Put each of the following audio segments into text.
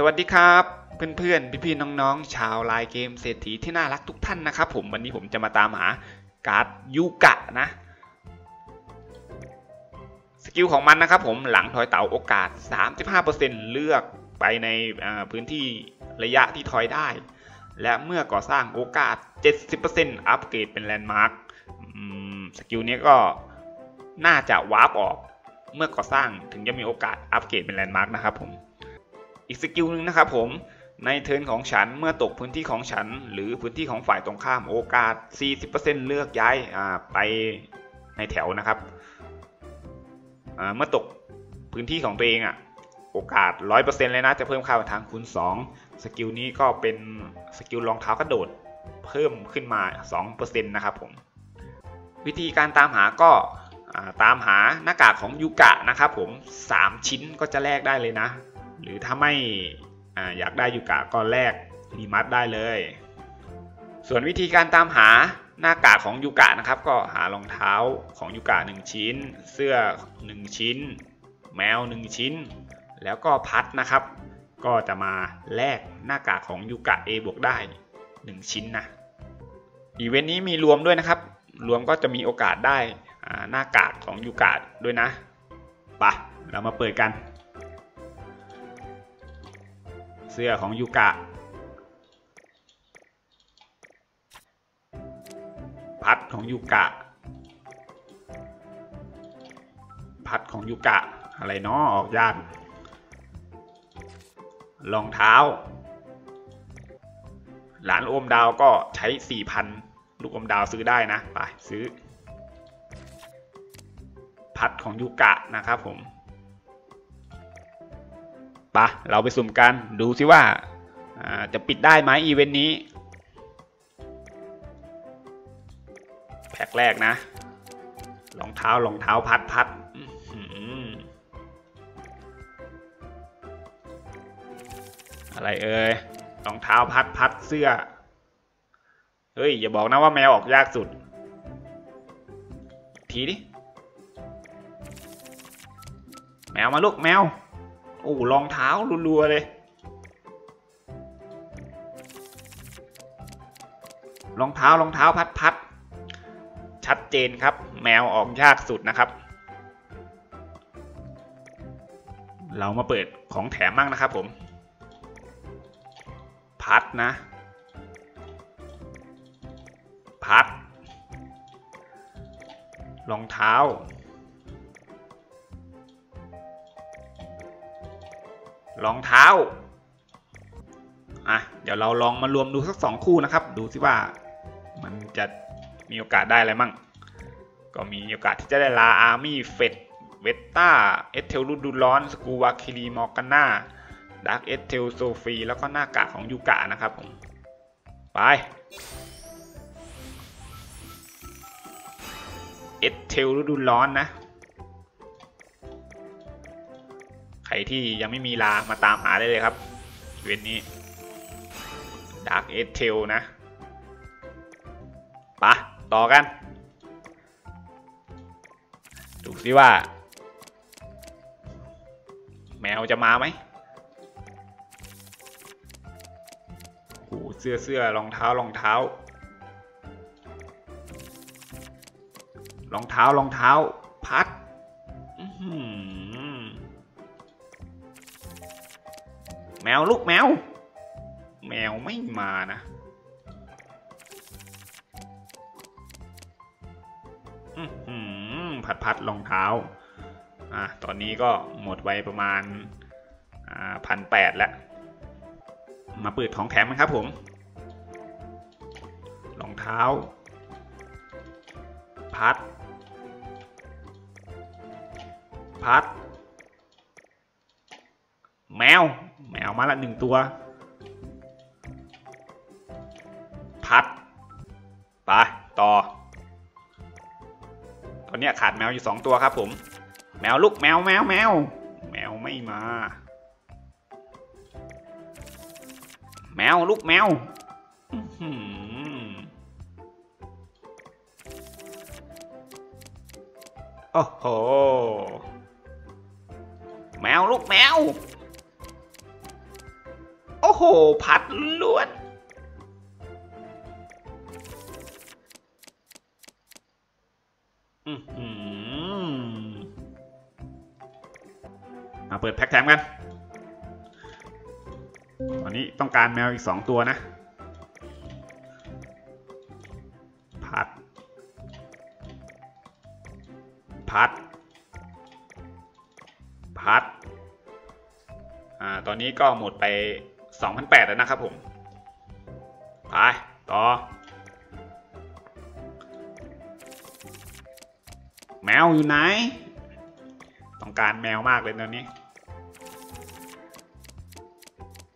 สวัสดีครับเพื่อนๆ พี่ๆ น้องๆ ชาวลน์เกมเศรษฐีที่น่ารักทุกท่านนะครับผมวันนี้ผมจะมาตามหาการ์ดยูกะนะ skill ของมันนะครับผมหลังทอยเต๋าโอกาส 35%เลือกไปในพื้นที่ระยะที่ทอยได้ และเมื่อก่อสร้างโอกาส 70%อัปเกรดเป็นแลนด์มาร์ค skill นี้ก็น่าจะวาร์ปออก เมื่อก่อสร้างถึงจะมีโอกาสอัปเกรดเป็นแลนด์มาร์กนะครับผม อีก skill หนึ่งนะครับผมใน turn ของฉันเมื่อตกพื้นที่ของฉัน หรือพื้นที่ของฝ่ายตรงข้ามโอกาส 40%เลือกย้ายไปในแถวนะครับเมื่อตกพื้นที่ของตัวเองอะโอกาส 100%เลยนะจะเพิ่มค่าผ่านทางคูณ2 skill นี้ก็เป็น skill รองเท้ากระโดดเพิ่มขึ้นมา 2%นะครับผมวิธีการตามหาก็ตามหาหน้ากากของยูกะนะครับผม 3 ชิ้นก็จะแลกได้เลยนะ หรือถ้าไม่ออยากได้ยูกะก็แลกรีมัดได้เลย ส่วนวิธีการตามหาหน้ากากของยูกะนะครับ ก็หารองเท้าของยูกะ1ชิ้น เสื้อ 1 ชิ้น แมว 1 ชิ้น แล้วก็พัดนะครับ ก็จะมาแลกหน้ากากของยูกะ A บวกได้ 1 ชิ้นนะอีเวนต์นี้มีรวมด้วยนะครับ รวมก็จะมีโอกาสได้หน้ากากของยูกะด้วยนะปะเรามาเปิดกัน สื้อของยูกะ พัดของยูกะ พัดของยูกะ อะไรเนาะออกยากรองเท้า หลานอมดาวก็ใช้ 4,000 ลูกอมดาวซื้อได้นะ ไป ซื้อ พัดของยูกะนะครับผม ปะเราไปสุ่มกันดูซิว่าจะปิดได้ไหมอีเวนต์นี้ แพ็กแรกนะรองเท้ารองเท้าพัดพัดอะไรเอ่ยรองเท้าพัดพัดเสื้อ เฮ้ย อย่าบอกนะว่าแมวออกยากสุด ทีดิ แมวมาลูกแมว อ้รองเท้ารัวๆเลยรองเท้ารองเท้าพัดพัดชัดเจนครับ แมวออกยากสุดนะครับ เรามาเปิดของแถมมั่งนะครับผม พัดนะ พัด รองเท้า รองเท้าอะเดี๋ยวเราลองมารวมดูสักสองคู่นะครับ ดูสิว่ามันจะมีโอกาสได้อะไรมั่ง ก็มีโอกาสที่จะได้ลาอาร์มี่เฟดเวตต้าเอสเทลรูดูร้อนสกูวาคิรีมอร์กาน่าดักเอสเทลโซฟีแล้วก็หน้ากากของยูกะนะครับผม ไปเอสเทลรูดูร้อนนะ ใครที่ยังไม่มีลามาตามหาได้เลยครับเวนนี้ดาร์กเอเทลนะปะต่อกัน ดูสิว่า แมวจะมาไหมโอ้เสื้อเสื้อรองเท้ารองเท้ารองเท้ารองเท้าพัด มวลูกแมว แมวไม่มานะผัดพัดรองเท้า อะ ตอนนี้ก็หมดไปประมาณพันแปดแล้ว มาเปิดของแถมกันครับผม รองเท้า พัด พัด แมว แมวมาละหนึ่งตัว พัดไปต่อ ตอนนี้ขาดแมวอยู่สองตัวครับผม แมวลูกแมวแมวแมว แมวไม่มา แมวลูกแมวโอ้โห แมวลูกแมว โห พัดล้วนอื้อหือมาเปิดแพ็คแถมกัน ตอนนี้ต้องการแมวอีกสองตัวนะ พัด พัด พัด อ่า ตอนนี้ก็หมดไป 2,800แล้วนะครับผมไปต่อ แมวอยู่ไหน ต้องการแมวมากเลยตอนนี้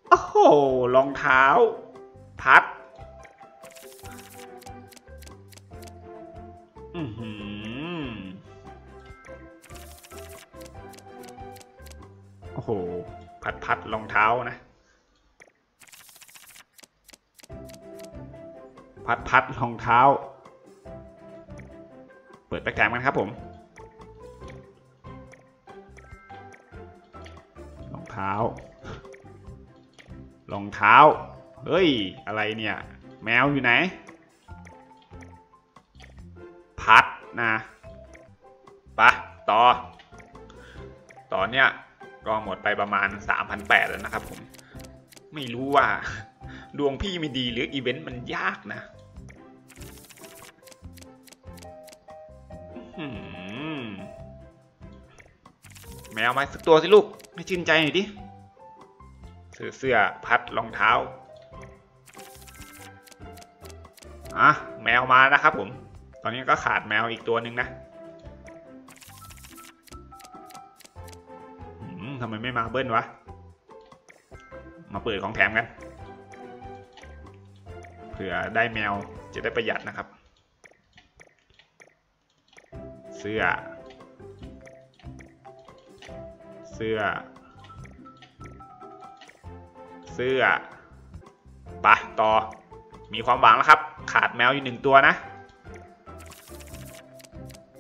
โอ้โหรองเท้า พัดอือหือโอ้โห พัดพัดรองเท้านะ พัดพัดรองเท้า เปิดแปกแกมกันครับผม รองเท้า รองเท้า เฮ้ย อะไรเนี่ย แมวอยู่ไหน พัดนะปะต่อตอนเนี้ยก็หมดไปประมาณ 3,800 แล้วนะครับผม ไม่รู้ว่า ดวงพี่ไม่ดีหรืออีเวนต์มันยากนะ แมวมาสักตัวสิลูกไม่ชื่นใจหน่อยดิเสื้อเสื้อพัดรองเท้า อะ แมวมานะครับผม ตอนนี้ก็ขาดแมวอีกตัวหนึ่งนะทำไมไม่มาเบิ้ลวะ มาเปิดของแถมกัน เผื่อได้แมวจะได้ประหยัดนะครับ เสื้อ เสื้อ เสื้อไปะต่อ มีความหวังแล้วครับ ขาดแมวอยู่หนึ่งตัวนะ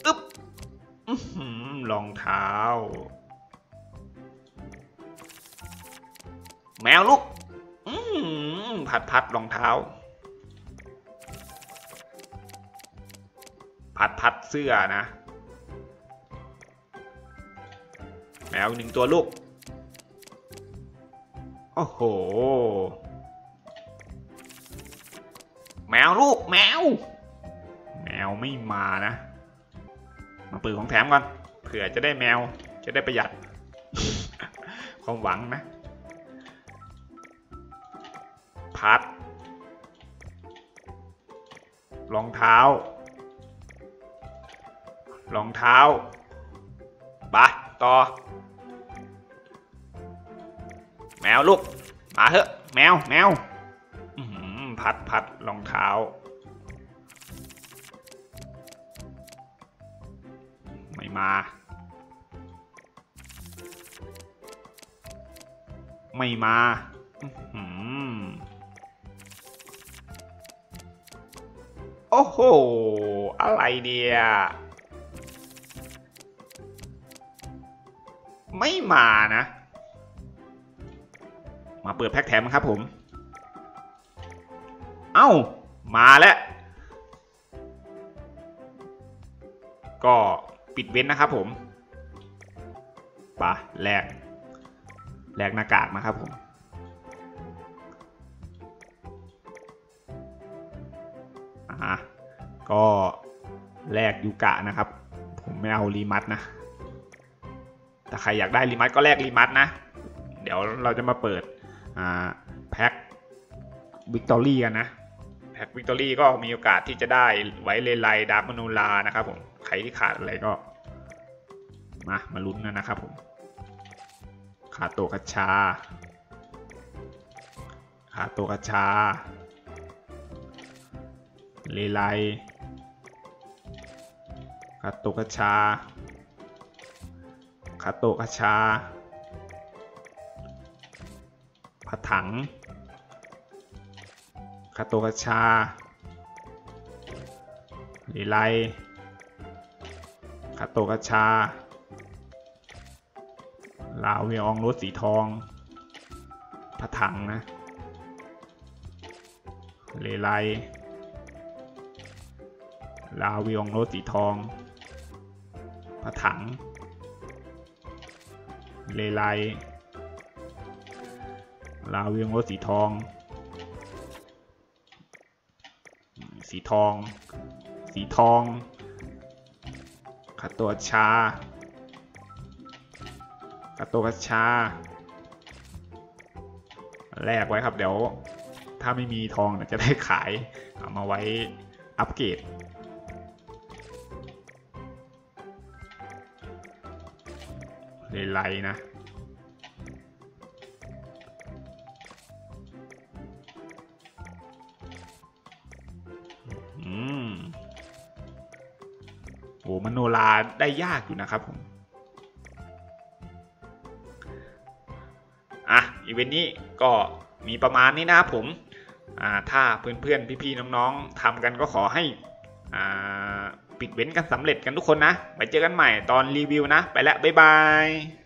อึ๊บรองเท้า แมวลูกอืมพัดพัดรองเท้าพัดพัดเสื้อนะ แมวหนึ่งตัวลูก โอ้โห แมวลูกแมว แมวไม่มานะ มาปิดของแถมก่อนเผื่อจะได้แมว จะได้ประหยัด ความหวังนะพัดรองเท้ารองเท้าไปต่อ วลูกมาเถอะ แมวแมวพัดพัดรองเท้า ไม่มา ไม่มาโอ้โห อะไรเนี่ย ไม่มานะ เปิดแพ็คแถมครับผม เอ้า มาแล้ว ก็ปิดเว้นนะครับผมปะแลกแลกหน้ากากนะครับผม อะก็แลกยูกะนะครับ ผมไม่เอารีมัตนะ แต่ใครอยากได้รีมัตก็แลกรีมัตนะ เดี๋ยวเราจะมาเปิด pack victory กันนะ pack victory ก็มีโอกาสที่จะได้ไว้เลไล Dark มนูลานะครับผมใครที่ขาดอะไรก็มามาลุ้นกันนะครับผมขาดตัวกระชา ขาดตัวกระชา เลไลขาดตัวกระชาขาดตัวกระชา ถังคาโตกชาลีไลคาโตกชา ลาวเวียองรถสีทองผถังนะเลไลลาวิองโรสสีทอง พระถัง เลไล ลาวิงโรสสีทอง สีทอง สีทองขัดตัวชาขัดตัวชา แลกไว้ครับเดี๋ยว ถ้าไม่มีทองจะได้ขาย เอามาไว้อัปเกรดเลยไลนะ โหมโนราได้ยากอยู่นะครับผมอะอีเวนต์นี้ก็มีประมาณนี้นะครับผมอ่าถ้าเพื่อนๆพี่ๆน้องๆทำกันก็ขอให้อ่าปิดเว้นกันสำเร็จกันทุกคนนะ ไปเจอกันใหม่ตอนรีวิวนะ ไปแล้ว บ๊ายบาย